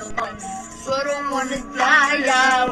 So I don't wanna die out.